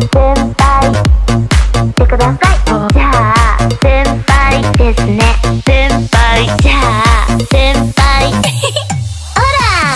先輩。してください。じゃあ先輩ですね。